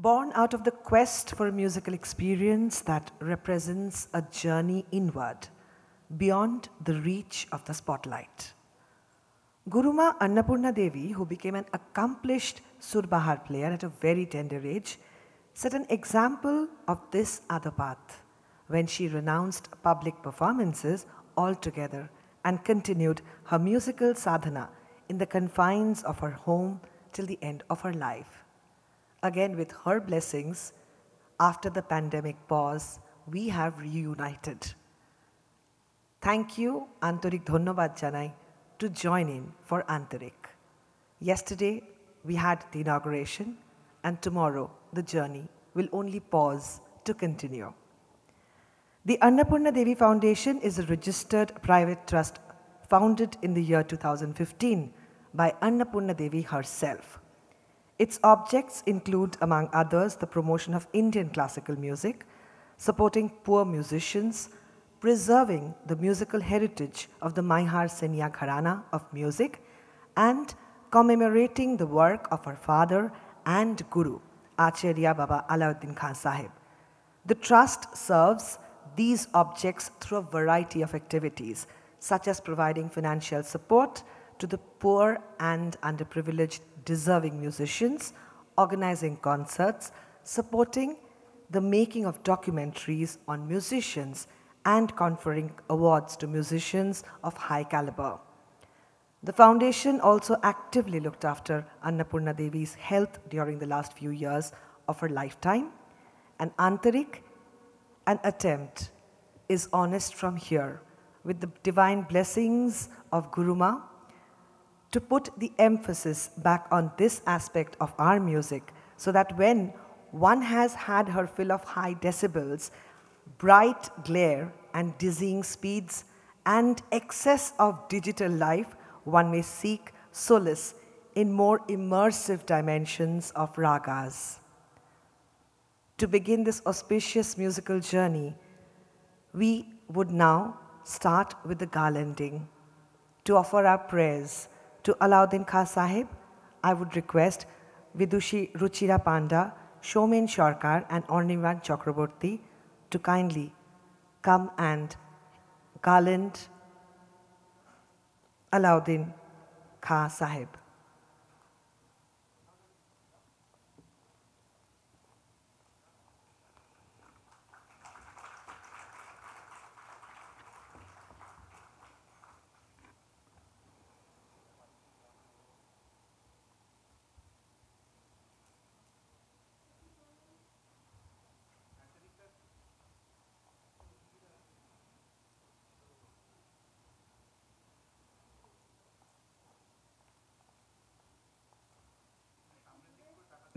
Born out of the quest for a musical experience that represents a journey inward, beyond the reach of the spotlight. Guruma Annapurna Devi, who became an accomplished Surbahar player at a very tender age, set an example of this other path when she renounced public performances altogether and continued her musical sadhana in the confines of her home till the end of her life. Again, with her blessings, after the pandemic pause, we have reunited. Thank you, Antarik Dhonnobad Janai, to join in for Antarik. Yesterday, we had the inauguration, and tomorrow, the journey will only pause to continue. The Annapurna Devi Foundation is a registered private trust founded in the year 2015 by Annapurna Devi herself. Its objects include, among others, the promotion of Indian classical music, supporting poor musicians, preserving the musical heritage of the Maihar Senia Gharana of music, and commemorating the work of her father and guru, Acharya Baba Alauddin Khan Sahib. The trust serves these objects through a variety of activities, such as providing financial support to the poor and underprivileged deserving musicians, organizing concerts, supporting the making of documentaries on musicians, and conferring awards to musicians of high caliber. The foundation also actively looked after Annapurna Devi's health during the last few years of her lifetime. And Antarik an attempt is honest from here with the divine blessings of Guruma to put the emphasis back on this aspect of our music so that when one has had her fill of high decibels, bright glare and dizzying speeds and excess of digital life, one may seek solace in more immersive dimensions of ragas. To begin this auspicious musical journey, we would now start with the garlanding. To offer our prayers to Alauddin Khan Sahib, I would request Vidushi Ruchira Panda, Shomen Sharkar and Anirban Chakraborty to kindly come and garland Alauddin Khan Sahib.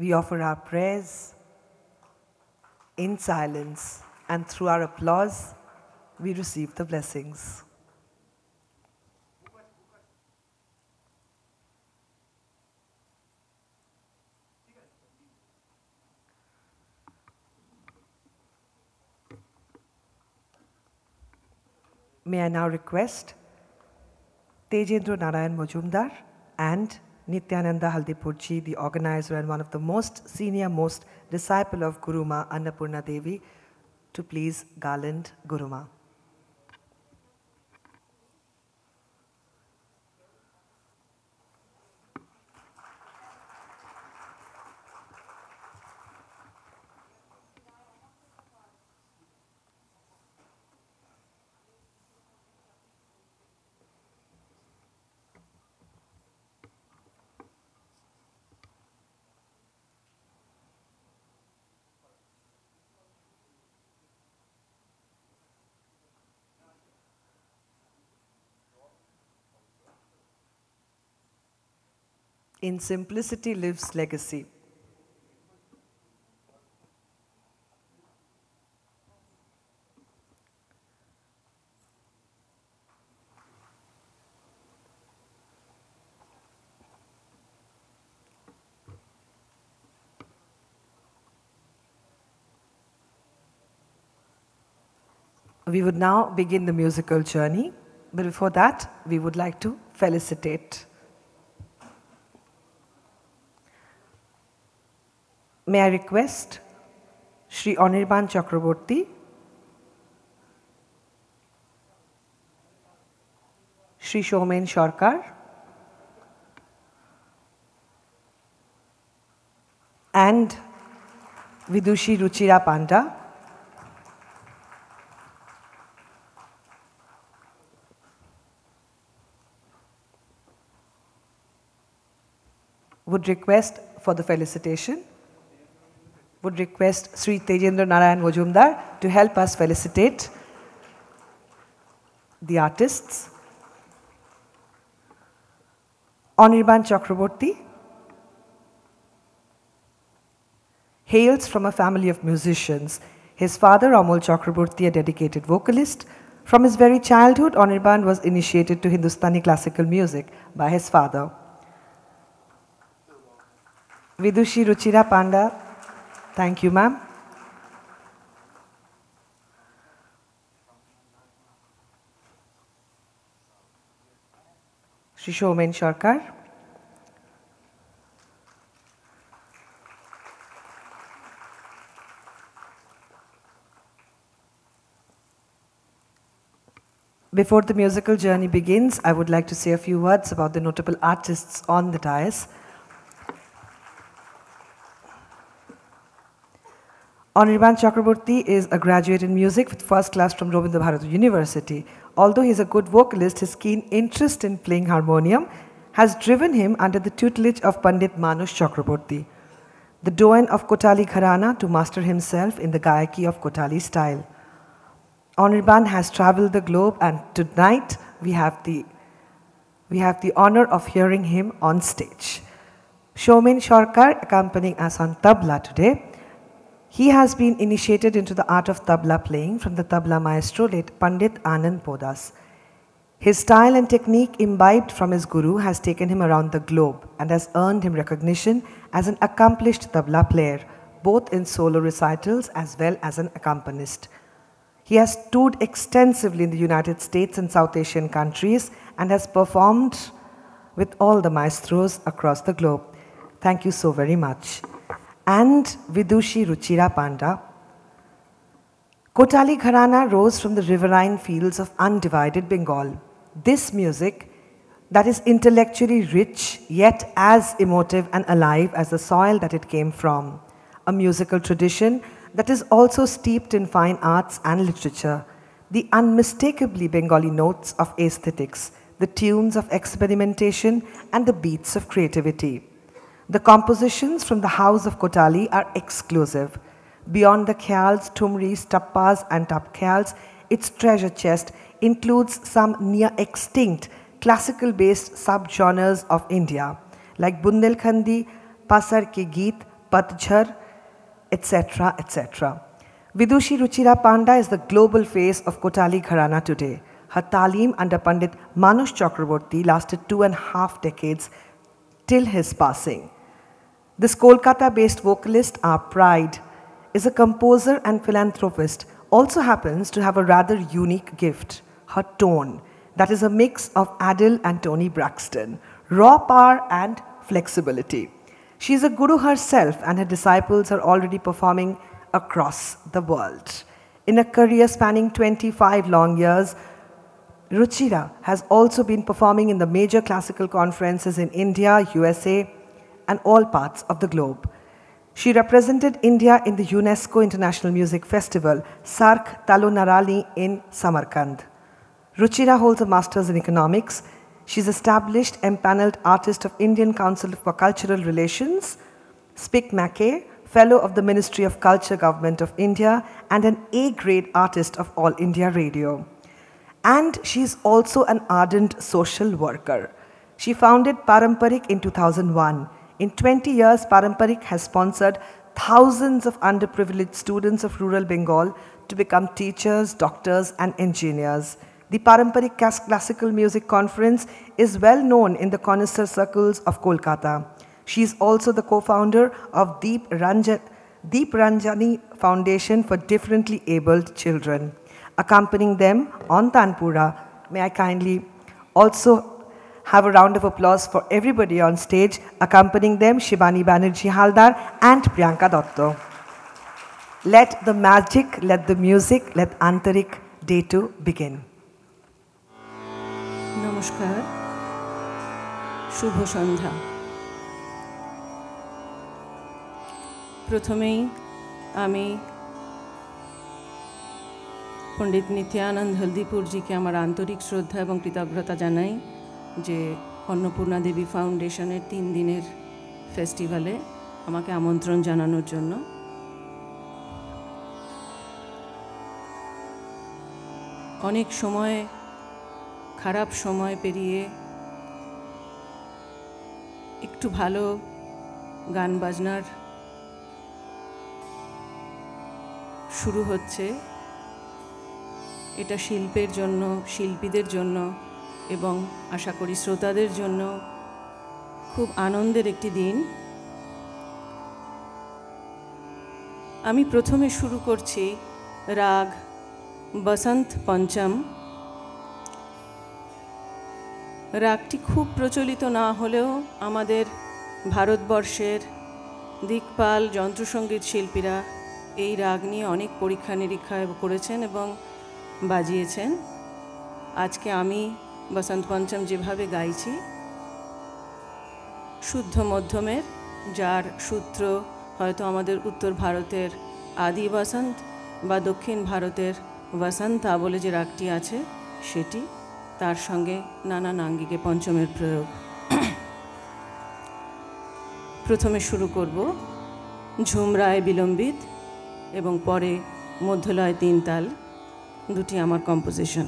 We offer our prayers in silence, and through our applause, we receive the blessings. May I now request Tejendra Narayan Majumdar and Nityananda Haldipurji, the organizer and one of the most senior, most disciple of Guruma, Annapurna Devi, to please garland Guruma. In simplicity lives legacy. We would now begin the musical journey, but before that, we would like to felicitate May I request Shri Anirban Chakraborty, Sri Shomen Sharkar, and Vidushi Ruchira Panda. Would request for the felicitation. Would request Sri Tejendra Narayan Majumdar to help us felicitate the artists. Anirban Chakraborty hails from a family of musicians. His father, Amol Chakraborty, a dedicated vocalist. From his very childhood, Anirban was initiated to Hindustani classical music by his father. Vidushi Ruchira Panda, thank you, ma'am. Shri Shomen Sharkar. Before the musical journey begins, I would like to say a few words about the notable artists on the dais. Anirban Chakraborty is a graduate in music with first class from Rabindra Bharati University. Although he is a good vocalist, his keen interest in playing harmonium has driven him under the tutelage of Pandit Manas Chakraborty, the doyen of Kotali Gharana to master himself in the Gayaki of Kotali style. Anirban has traveled the globe and tonight we have the, we have the honor of hearing him on stage. Shomen Sharkar accompanying us on tabla today. He has been initiated into the art of tabla playing from the tabla maestro late Pandit Anand Podas. His style and technique imbibed from his guru has taken him around the globe and has earned him recognition as an accomplished tabla player, both in solo recitals as well as an accompanist. He has toured extensively in the United States and South Asian countries and has performed with all the maestros across the globe. Thank you so very much. And Vidushi Ruchira Panda. Kotali Gharana rose from the riverine fields of undivided Bengal. This music, that is intellectually rich, yet as emotive and alive as the soil that it came from. A musical tradition that is also steeped in fine arts and literature, the unmistakably Bengali notes of aesthetics, the tunes of experimentation, and the beats of creativity. The compositions from the house of Kotali are exclusive. Beyond the khyals, thumris, tappas, and tapkhyals, its treasure chest includes some near extinct classical based subgenres of India, like Bundelkhandi, Pasar Ke Geet, Patjhar, etc., etc. Vidushi Ruchira Panda is the global face of Kotali Gharana today. Her talim under Pandit Manas Chakraborty lasted two and a half decades till his passing. This Kolkata-based vocalist, our pride, is a composer and philanthropist, also happens to have a rather unique gift, her tone, that is a mix of Adele and Toni Braxton, raw power and flexibility. She is a guru herself, and her disciples are already performing across the world. In a career spanning 25 long years, Ruchira has also been performing in the major classical conferences in India, USA, and all parts of the globe. She represented India in the UNESCO International Music Festival, Sharq Taronalari in Samarkand. Ruchira holds a master's in economics She's established empaneled artist of Indian Council for Cultural Relations, SPIC MACAY, Fellow of the Ministry of Culture Government of India, and an A-grade artist of All India Radio. And she's also an ardent social worker. She founded Paramparik in 2001. In 20 years, Paramparik has sponsored thousands of underprivileged students of rural Bengal to become teachers, doctors, and engineers. The Paramparik Classical Music Conference is well known in the connoisseur circles of Kolkata. She is also the co-founder of Deep, Deep Ranjani Foundation for Differently Abled Children. Accompanying them on Tanpura, may I kindly also have a round of applause for everybody on stage, accompanying them Shibani Banerjee Haldar and Priyanka Dotto. Let the magic, let the music, let Antarik Day 2 begin. নমস্কার শুভ সন্ধ্যা প্রথমেই আমি পণ্ডিত নিত্যানন্দ হলদিপুরজিকে আমার আন্তরিক শ্রদ্ধা এবং কৃতজ্ঞতা জানাই যে অন্নপূর্ণা দেবী ফাউন্ডেশনের তিন দিনের ফেস্টিভ্যালে আমাকে আমন্ত্রণ জানানোর জন্য। অনেক সময়, খারাপ সময় পেরিয়ে একটু ভালো গান বাজনার শুরু হচ্ছে। এটা শিল্পের জন্য, শিল্পীদের জন্য এবং আশা করি শ্রোতাদের জন্য খুব আনন্দের একটি দিন। আমি প্রথমে শুরু করছি রাগ, বসন্ত পঞ্চম। রাগটি খুব প্রচলিত না হলেও আমাদের ভারতবর্ষের দিকপাল, যন্ত্রসঙ্গীত শিল্পীরা এই রাগ নিয়ে অনেক পরীক্ষা নিরীক্ষা করেছেন এবং বাজিয়েছেন। আজকে আমি বসন্ত পঞ্চম যেভাবে গাইছি, শুদ্ধ মধ্যমের, যার সূত্র হয়তো আমাদের উত্তর ভারতের আদি বসন্ত বা দক্ষিণ ভারতের বসন্তা বলে যে রাগটি আছে, সেটি তার সঙ্গে নানা নাঙ্গিকে পঞ্চমের প্রয়োগ। প্রথমে শুরু করব, ঝুমরায় বিলম্বিত এবং পরে মধ্যলয় তিন তাল দুটি আমার কম্পোজিশন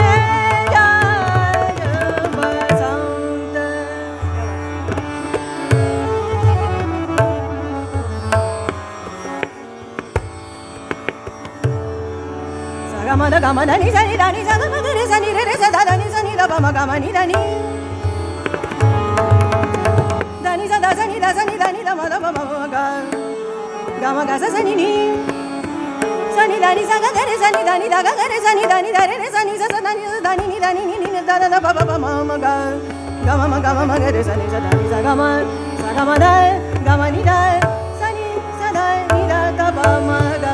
సగమద గమద ని సని దని సగ మగ రి సని రే రే స ద ద ని సని ద ప మ గ మ ని ద ని దని స ద స ని ద స ని ద ని ద మ ద మ మ మ గ గ మ గ స స ని ని స ని ద ని స గ గ రి స ని ద ని ద గ గ రి స ని ద ని ద రి రి స ని స స ద ని స ద ని ని ద ని ని ని ని ద ద ద ప ప ప మ మ గ గ మ మ గ మ మ గ రి స ని స ద ని స గ మ స గ మ ద గ మ ని ద స ని స ద ని ద ద ప మ గ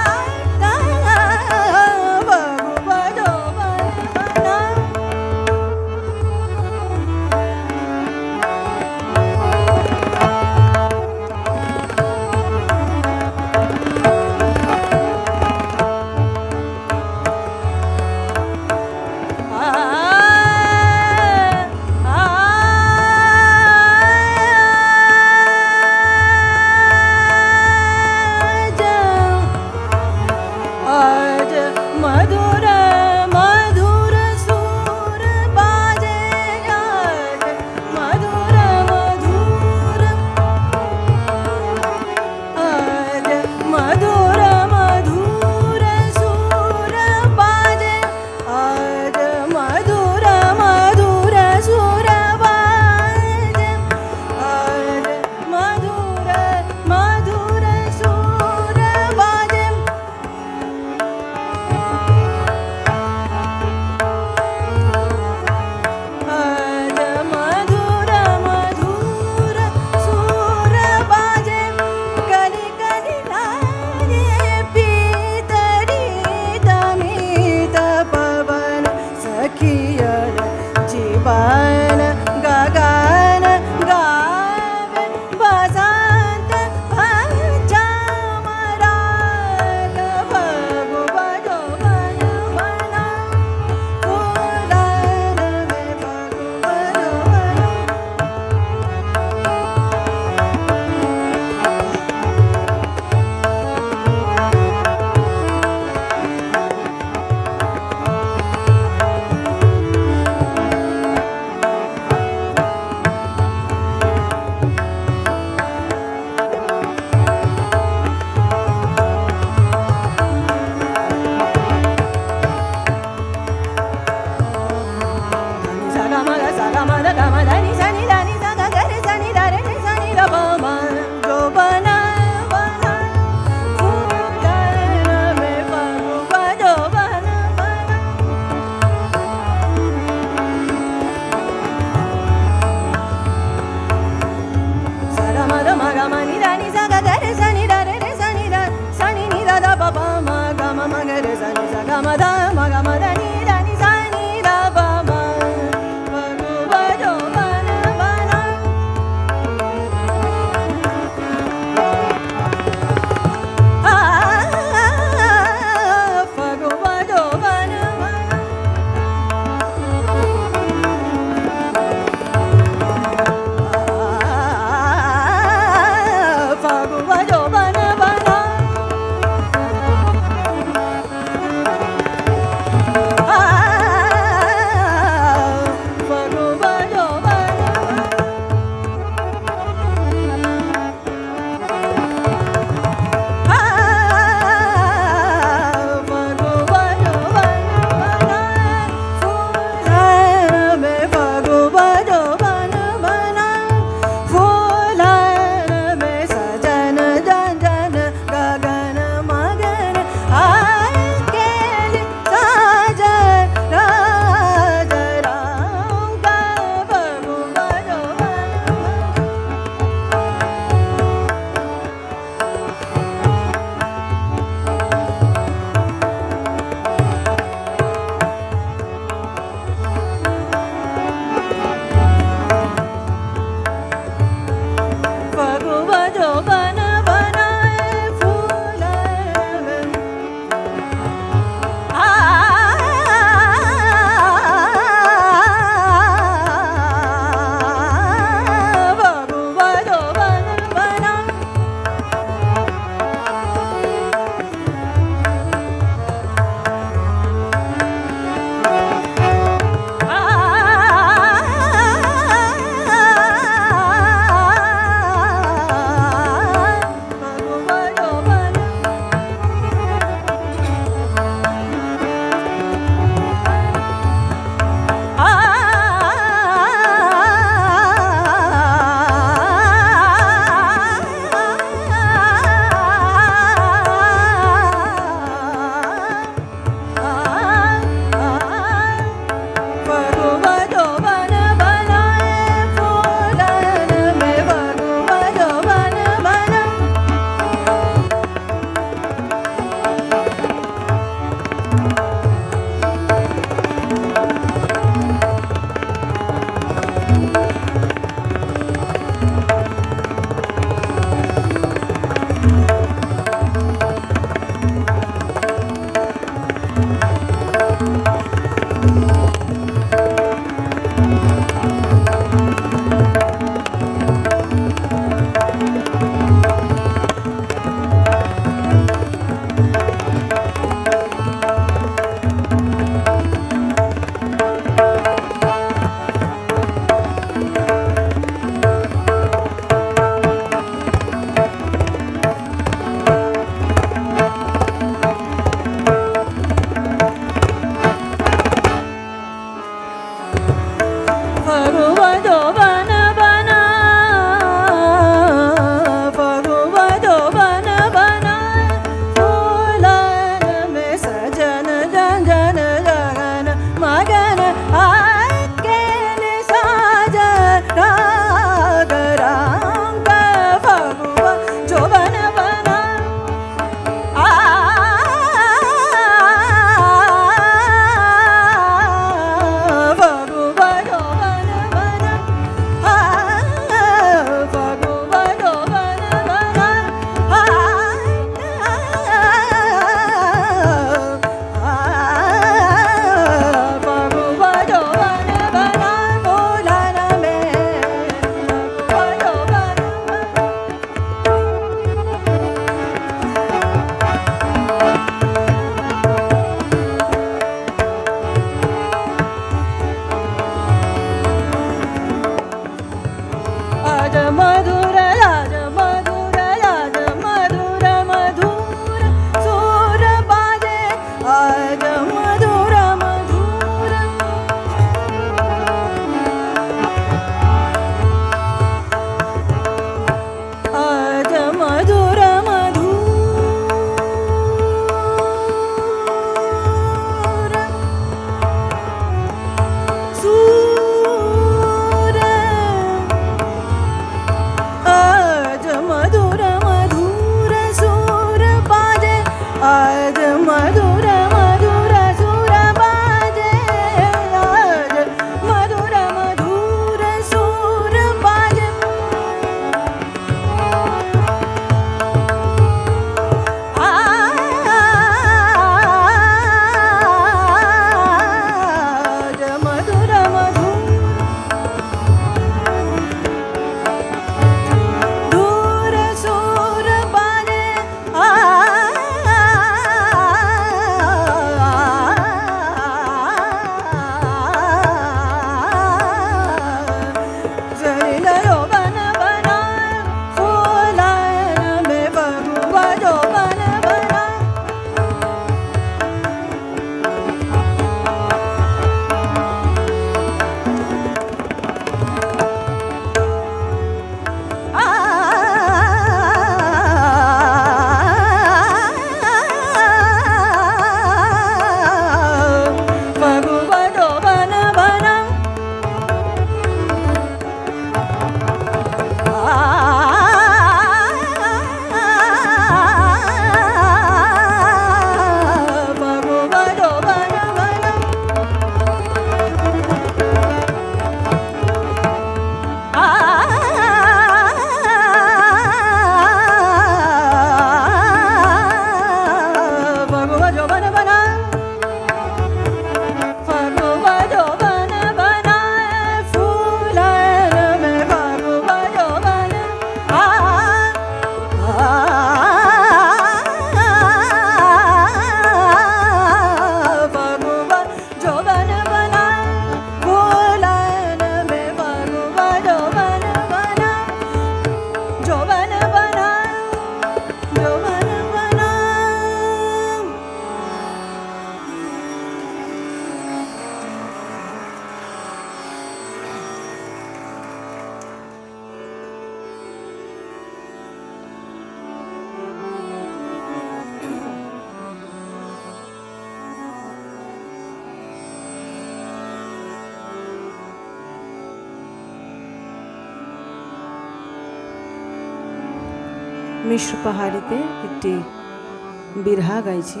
গাইছি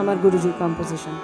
আমার গুরুজির composition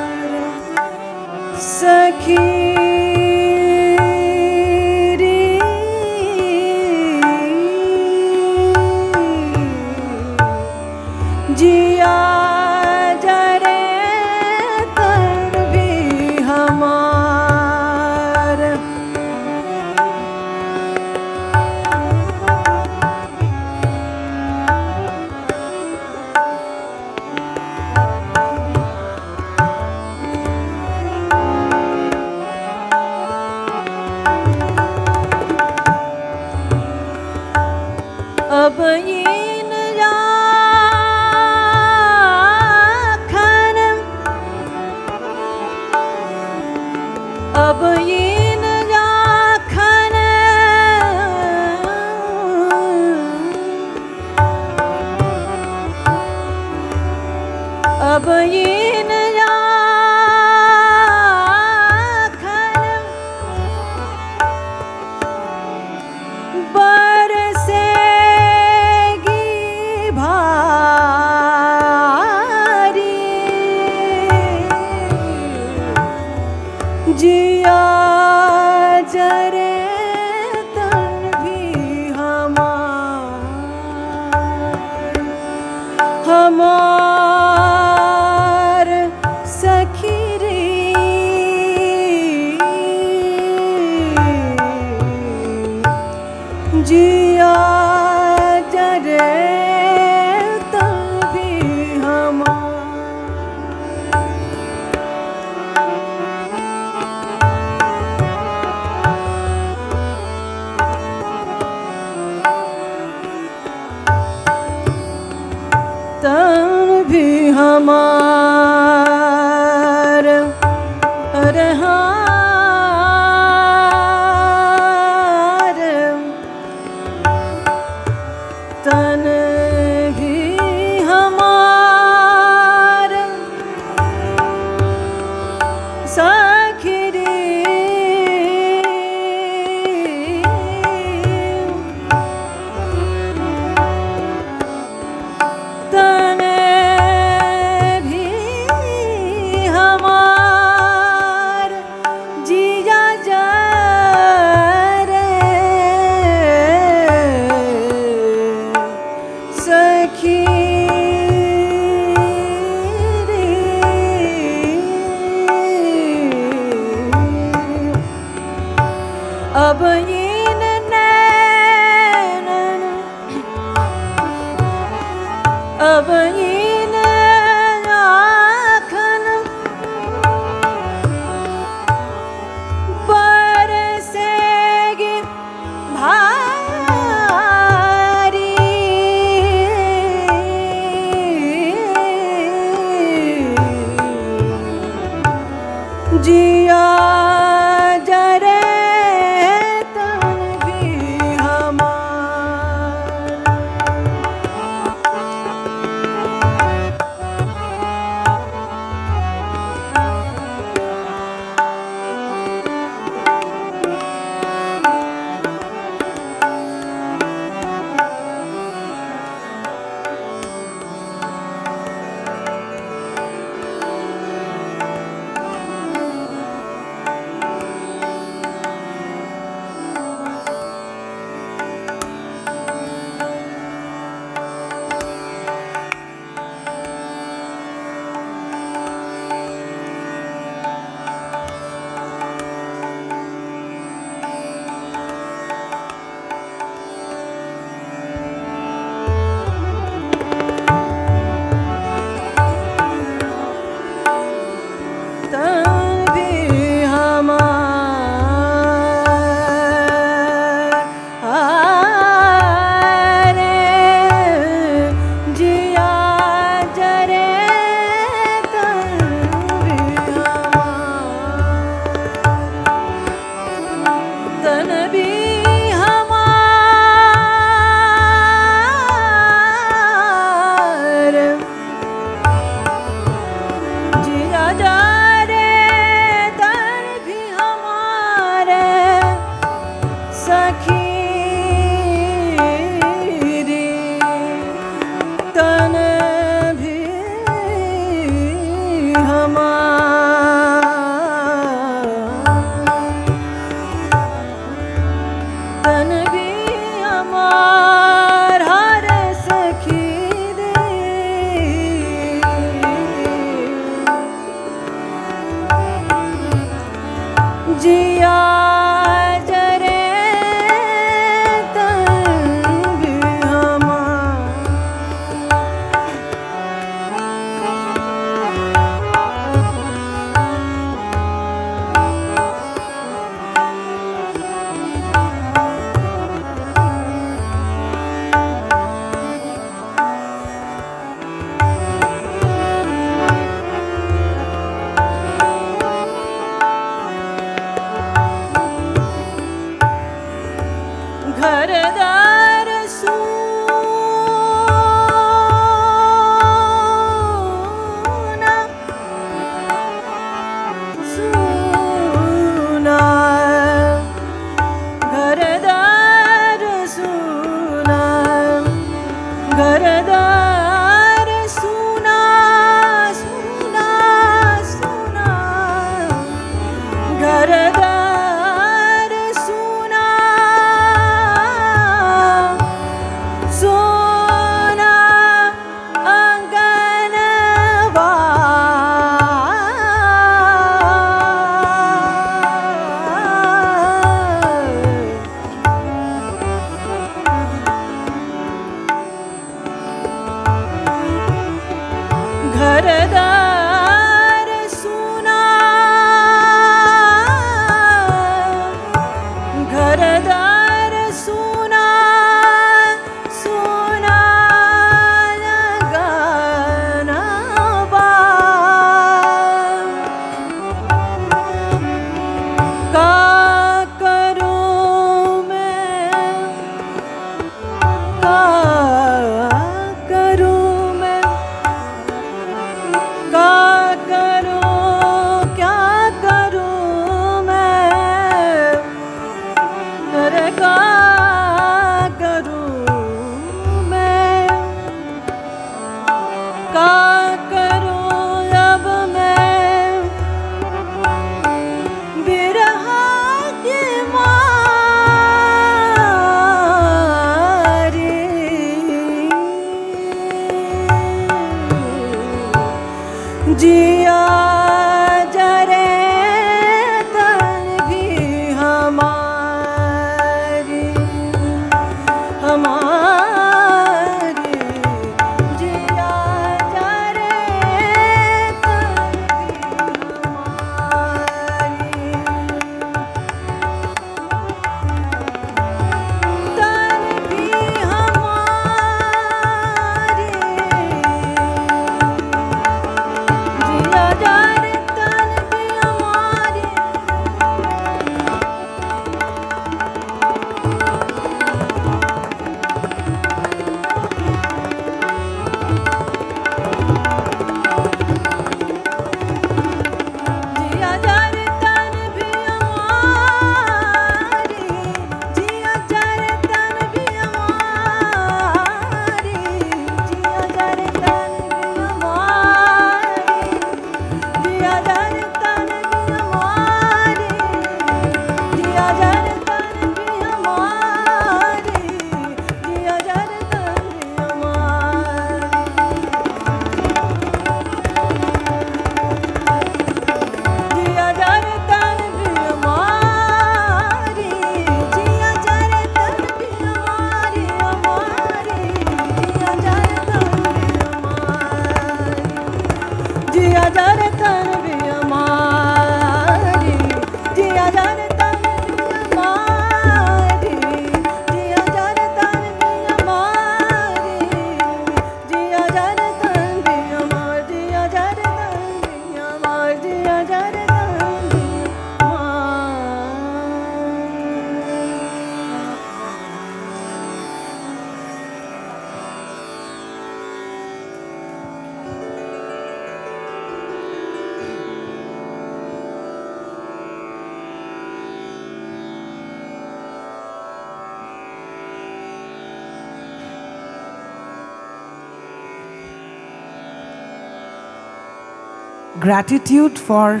Gratitude for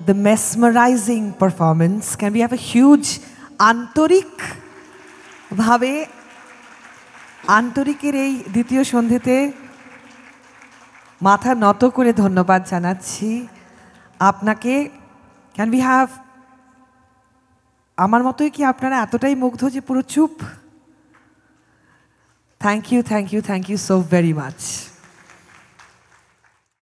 the mesmerizing performance. Can we have a huge আন্তরিক ভাবে আন্তরিকের এই দ্বিতীয় সন্ধ্যেতে মাথা নত করে ধন্যবাদ জানাচ্ছি আপনাকে ক্যান উই হ্যাভ আমার মতোই কি আপনারা এতটাই মুগ্ধ যে পুরো চুপ thank you thank you thank you so very much